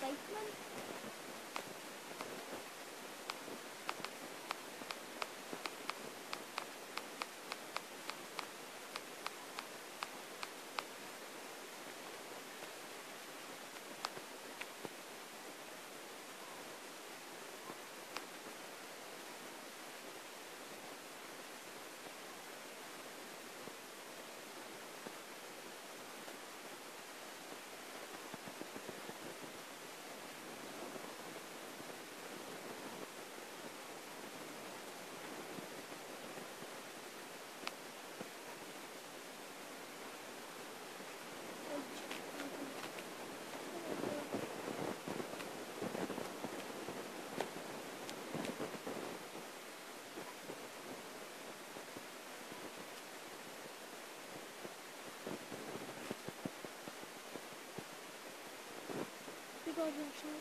basement. 我用苹。